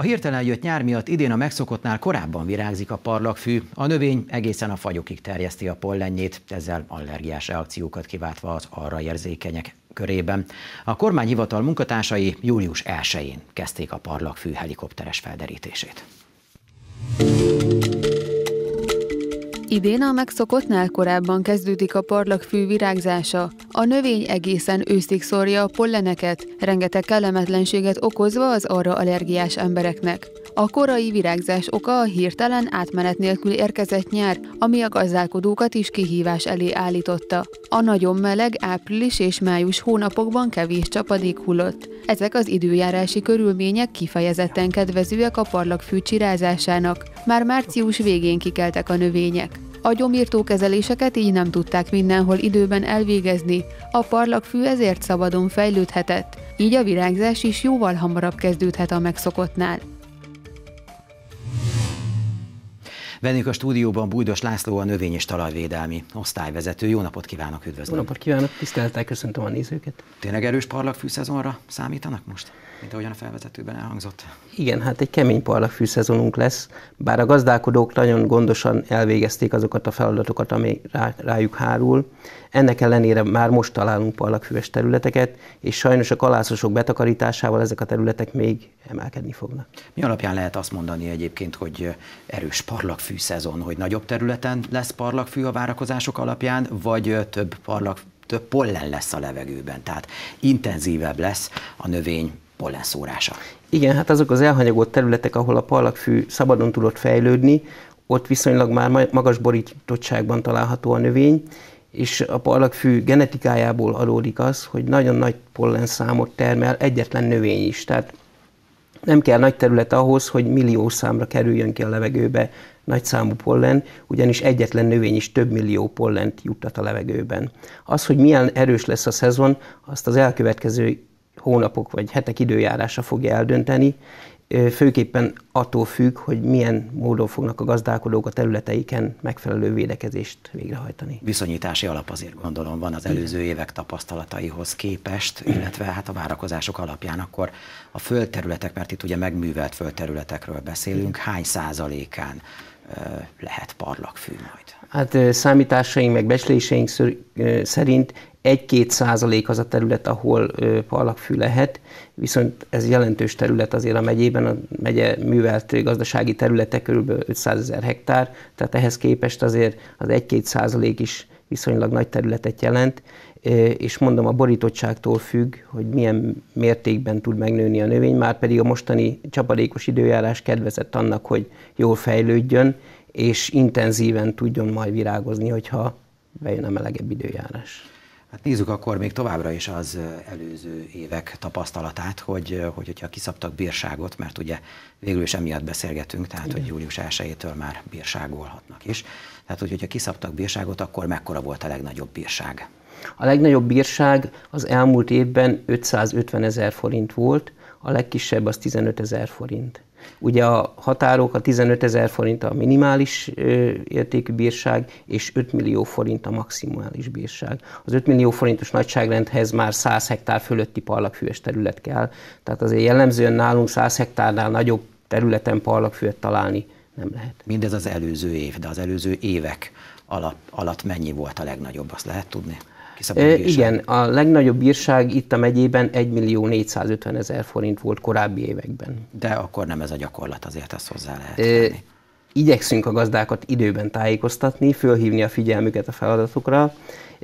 A hirtelen jött nyár miatt idén a megszokottnál korábban virágzik a parlagfű, a növény egészen a fagyokig terjeszti a pollenjét, ezzel allergiás reakciókat kiváltva az arra érzékenyek körében. A kormányhivatal munkatársai július 1-én kezdték a parlagfű helikopteres felderítését. Idén a megszokottnál korábban kezdődik a parlagfű virágzása. A növény egészen őszig szórja a polleneket, rengeteg kellemetlenséget okozva az arra allergiás embereknek. A korai virágzás oka a hirtelen átmenet nélkül érkezett nyár, ami a gazdálkodókat is kihívás elé állította. A nagyon meleg április és május hónapokban kevés csapadék hullott. Ezek az időjárási körülmények kifejezetten kedvezőek a parlagfű csirázásának. Már március végén kikeltek a növények. A gyomírtó kezeléseket így nem tudták mindenhol időben elvégezni, a parlagfű ezért szabadon fejlődhetett, így a virágzás is jóval hamarabb kezdődhet a megszokottnál. Velünk a stúdióban Bújdos László, a növény- és talajvédelmi osztályvezető. Jó napot kívánok, üdvözlöm! Jó napot kívánok, tisztelettel köszöntöm a nézőket! Tényleg erős parlagfű szezonra számítanak most? mint ahogyan a felvezetőben elhangzott. Igen, hát egy kemény parlagfű szezonunk lesz, bár a gazdálkodók nagyon gondosan elvégezték azokat a feladatokat, ami rá, rájuk hárul. Ennek ellenére már most találunk parlagfűves területeket, és sajnos a kalászosok betakarításával ezek a területek még emelkedni fognak. Mi alapján lehet azt mondani egyébként, hogy erős parlagfű szezon, hogy nagyobb területen lesz parlagfű a várakozások alapján, vagy több parlag több pollen lesz a levegőben, tehát intenzívebb lesz a növény pollenszórása. Igen, hát azok az elhanyagolt területek, ahol a parlagfű szabadon tudott fejlődni, ott viszonylag már magas borítottságban található a növény, és a parlagfű genetikájából adódik az, hogy nagyon nagy pollenszámot termel egyetlen növény is. Tehát nem kell nagy terület ahhoz, hogy millió számra kerüljön ki a levegőbe nagy számú pollen, ugyanis egyetlen növény is több millió pollent juttat a levegőben. Az, hogy milyen erős lesz a szezon, azt az elkövetkező hónapok vagy hetek időjárása fogja eldönteni, főképpen attól függ, hogy milyen módon fognak a gazdálkodók a területeiken megfelelő védekezést végrehajtani. Viszonyítási alap azért gondolom van az előző évek tapasztalataihoz képest, illetve hát a várakozások alapján akkor a földterületek, mert itt ugye megművelt földterületekről beszélünk, hány százalékán lehet parlagfű majd? Hát számításaink, meg becsléseink szerint 1-2 százalék az a terület, ahol parlagfű lehet, viszont ez jelentős terület azért a megyében, a megye művelt gazdasági területe kb. 500 ezer hektár, tehát ehhez képest azért az 1-2 százalék is viszonylag nagy területet jelent, és mondom, a borítottságtól függ, hogy milyen mértékben tud megnőni a növény, már pedig a mostani csapadékos időjárás kedvezett annak, hogy jól fejlődjön, és intenzíven tudjon majd virágozni, hogyha bejön a melegebb időjárás. Hát nézzük akkor még továbbra is az előző évek tapasztalatát, hogy, hogy hogyha kiszabtak bírságot, mert ugye végül is emiatt beszélgetünk, tehát Igen. hogy július 1-től már bírságolhatnak is. Tehát, hogy, hogyha kiszabtak bírságot, akkor mekkora volt a legnagyobb bírság? A legnagyobb bírság az elmúlt évben 550 ezer forint volt, a legkisebb az 15 ezer forint. Ugye a határok, a 15 ezer forint a minimális értékű bírság, és 5 millió forint a maximális bírság. Az 5 millió forintos nagyságrendhez már 100 hektár fölötti parlagfüves terület kell, tehát azért jellemzően nálunk 100 hektárnál nagyobb területen parlagfüvet találni nem lehet. Mindez az előző év, de az előző évek alatt mennyi volt a legnagyobb, azt lehet tudni? E, igen, a legnagyobb bírság itt a megyében 1 millió 450 ezer forint volt korábbi években. De akkor nem ez a gyakorlat, azért ezt hozzá lehet tenni. Igyekszünk a gazdákat időben tájékoztatni, fölhívni a figyelmüket a feladatokra,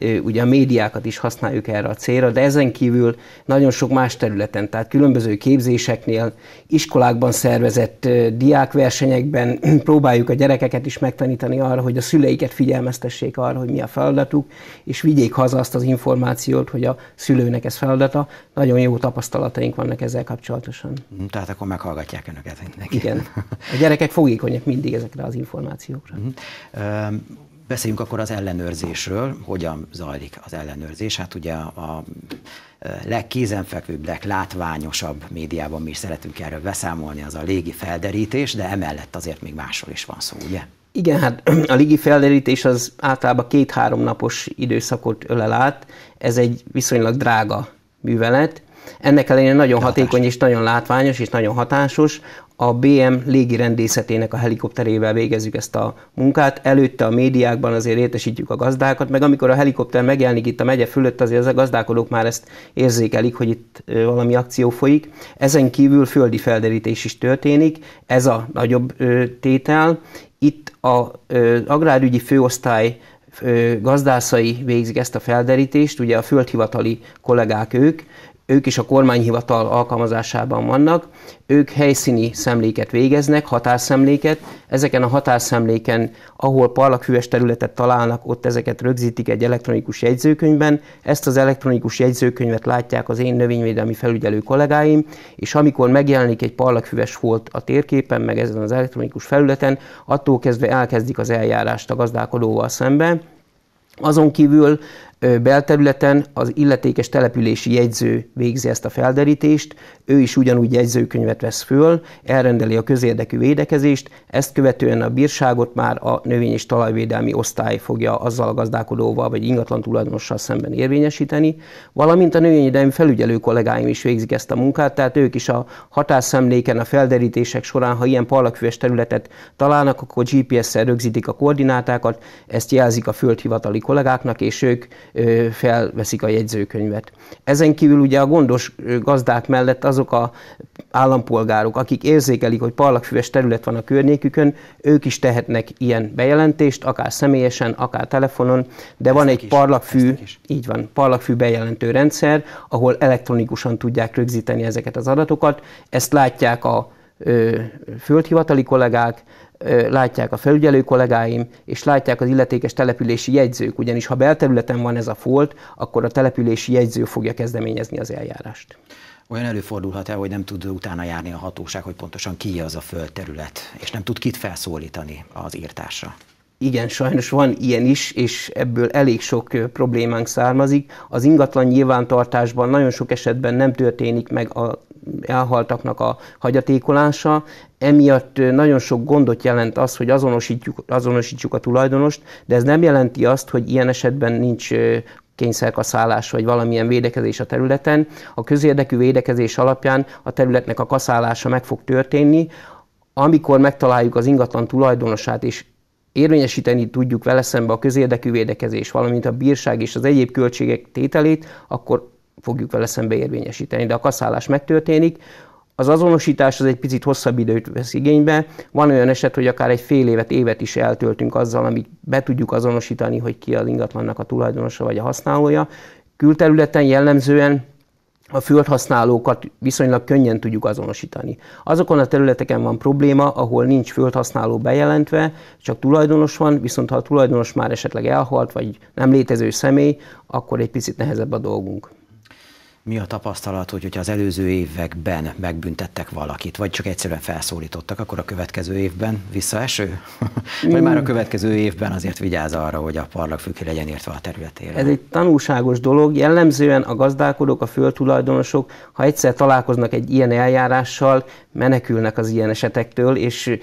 ugye a médiákat is használjuk erre a célra, de ezen kívül nagyon sok más területen, tehát különböző képzéseknél, iskolákban szervezett diákversenyekben próbáljuk a gyerekeket is megtanítani arra, hogy a szüleiket figyelmeztessék arra, hogy mi a feladatuk, és vigyék haza azt az információt, hogy a szülőnek ez feladata. Nagyon jó tapasztalataink vannak ezzel kapcsolatosan. Hm, tehát akkor meghallgatják önöket mindenki. Igen. A gyerekek fogékonyak mindig ezekre az információkra. Uh-huh. Beszéljünk akkor az ellenőrzésről, hogyan zajlik az ellenőrzés. Hát ugye a legkézenfekvőbb, leglátványosabb médiában mi is szeretünk erről beszámolni, az a légi felderítés, de emellett azért még másról is van szó, ugye? Igen, hát a légi felderítés az általában két-három napos időszakot ölel át. Ez egy viszonylag drága művelet, ennek ellenére nagyon hatékony és nagyon látványos és nagyon hatásos. A BM légirendészetének a helikopterével végezzük ezt a munkát. Előtte a médiákban azért értesítjük a gazdákat, meg amikor a helikopter megjelenik itt a megye fölött, azért az a gazdálkodók már ezt érzékelik, hogy itt valami akció folyik. Ezen kívül földi felderítés is történik, ez a nagyobb tétel. Itt az agrárügyi főosztály gazdászai végzik ezt a felderítést, ugye a földhivatali kollégák ők, ők is a kormányhivatal alkalmazásában vannak, ők helyszíni szemléket végeznek, határszemléket. Ezeken a határszemléken, ahol parlagfüves területet találnak, ott ezeket rögzítik egy elektronikus jegyzőkönyvben. Ezt az elektronikus jegyzőkönyvet látják az én növényvédelmi felügyelő kollégáim, és amikor megjelenik egy parlagfüves folt a térképen, meg ezen az elektronikus felületen, attól kezdve elkezdik az eljárást a gazdálkodóval szemben. Azon kívül belterületen az illetékes települési jegyző végzi ezt a felderítést, ő is ugyanúgy jegyzőkönyvet vesz föl, elrendeli a közérdekű védekezést, ezt követően a bírságot már a növény- és talajvédelmi osztály fogja azzal a gazdálkodóval vagy ingatlan tulajdonossal szemben érvényesíteni, valamint a növényvédelmi felügyelő kollégáim is végzik ezt a munkát, tehát ők is a határszemléken, a felderítések során, ha ilyen parlagfüves területet találnak, akkor GPS-szel rögzítik a koordinátákat, ezt jelzik a földhivatali kollégáknak, és ők felveszik a jegyzőkönyvet. Ezen kívül ugye a gondos gazdák mellett azok a állampolgárok, akik érzékelik, hogy parlagfüves terület van a környékükön, ők is tehetnek ilyen bejelentést, akár személyesen, akár telefonon, de van egy parlagfű, így van, parlagfű bejelentő rendszer, ahol elektronikusan tudják rögzíteni ezeket az adatokat. Ezt látják a földhivatali kollégák, látják a felügyelő kollégáim, és látják az illetékes települési jegyzők, ugyanis ha belterületen van ez a folt, akkor a települési jegyző fogja kezdeményezni az eljárást. Olyan előfordulhat el, hogy nem tud utána járni a hatóság, hogy pontosan ki az a földterület, és nem tud kit felszólítani az írtásra. Igen, sajnos van ilyen is, és ebből elég sok problémánk származik. Az ingatlan nyilvántartásban nagyon sok esetben nem történik meg a elhaltaknak a hagyatékolása, emiatt nagyon sok gondot jelent az, hogy azonosítjuk, azonosítjuk a tulajdonost, de ez nem jelenti azt, hogy ilyen esetben nincs kényszerkaszálás vagy valamilyen védekezés a területen. A közérdekű védekezés alapján a területnek a kaszálása meg fog történni, amikor megtaláljuk az ingatlan tulajdonosát és érvényesíteni tudjuk vele szembe a közérdekű védekezés, valamint a bírság és az egyéb költségek tételét, akkor fogjuk vele szembe érvényesíteni. De a kaszálás megtörténik, az azonosítás az egy picit hosszabb időt vesz igénybe. Van olyan eset, hogy akár egy fél évet, évet is eltöltünk azzal, amit be tudjuk azonosítani, hogy ki az ingatlannak a tulajdonosa vagy a használója. Külterületen jellemzően a földhasználókat viszonylag könnyen tudjuk azonosítani. Azokon a területeken van probléma, ahol nincs földhasználó bejelentve, csak tulajdonos van, viszont ha a tulajdonos már esetleg elhalt, vagy nem létező személy, akkor egy picit nehezebb a dolgunk. Mi a tapasztalat, hogy, hogyha az előző években megbüntettek valakit, vagy csak egyszerűen felszólítottak, akkor a következő évben visszaeső? vagy már a mm. következő évben azért vigyáz arra, hogy a parlagfű legyen értve a területére? Ez egy tanulságos dolog. Jellemzően a gazdálkodók, a földtulajdonosok, ha egyszer találkoznak egy ilyen eljárással, menekülnek az ilyen esetektől, és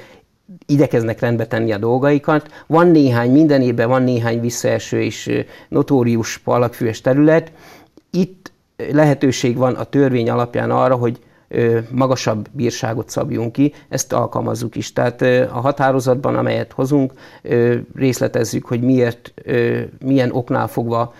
igyekeznek rendbe tenni a dolgaikat. Van néhány, minden évben van néhány visszaeső és notórius parlagfűes terület. Itt lehetőség van a törvény alapján arra, hogy magasabb bírságot szabjunk ki, ezt alkalmazzuk is. Tehát a határozatban, amelyet hozunk, részletezzük, hogy miért, milyen oknál fogva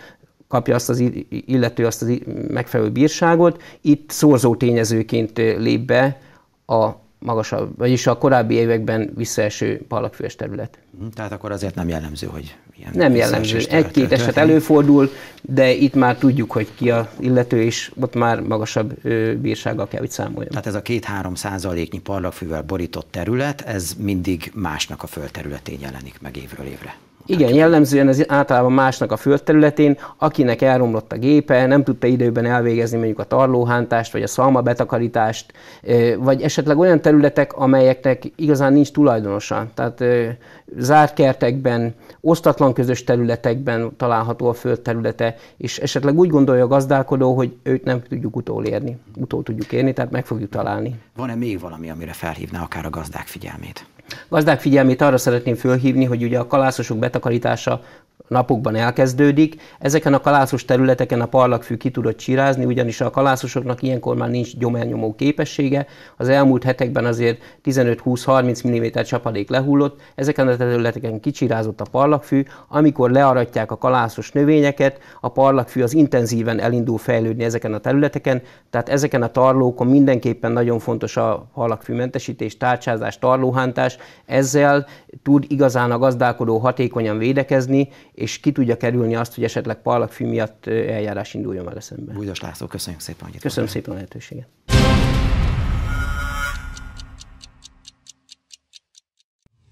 kapja azt az illető azt az megfelelő bírságot. Itt szorzó tényezőként lép be a magasabb, vagyis a korábbi években visszaeső parlagfőes terület. Mhm, tehát akkor azért nem jellemző, hogy ilyen Nem jellemző. Egy-két eset előfordul, de itt már tudjuk, hogy ki a illető, és ott már magasabb bírsággal kell, hogy számoljon. Tehát ez a két-három százaléknyi parlagfűvel borított terület, ez mindig másnak a földterületén jelenik meg évről évre. Igen, jellemzően ez általában másnak a földterületén, akinek elromlott a gépe, nem tudta időben elvégezni mondjuk a tarlóhántást, vagy a szalma betakarítást, vagy esetleg olyan területek, amelyeknek igazán nincs tulajdonosa. Tehát zárt kertekben, osztatlan közös területekben található a földterülete, és esetleg úgy gondolja a gazdálkodó, hogy őt nem tudjuk utolérni, utol tudjuk érni, tehát meg fogjuk találni. Van-e még valami, amire felhívná akár a gazdák figyelmét? Gazdák figyelmét arra szeretném fölhívni, hogy ugye a kalászosok betakarítása napokban elkezdődik. Ezeken a kalászos területeken a parlagfű ki tudott csirázni, ugyanis a kalászosoknak ilyenkor már nincs gyomelnyomó képessége. Az elmúlt hetekben azért 15-20-30 mm csapadék lehullott, ezeken a területeken kicsirázott a parlagfű, amikor learatják a kalászos növényeket, a parlagfű az intenzíven elindul fejlődni ezeken a területeken, tehát ezeken a tarlókon mindenképpen nagyon fontos a parlagfűmentesítés, tárcsázás, tarlóhántás, ezzel tud igazán a gazdálkodó hatékonyan védekezni, és ki tudja kerülni azt, hogy esetleg parlagfű miatt eljárás induljon vele szemben. Bújdos László, köszönjük szépen, hogy itt Köszönöm szépen a lehetőséget.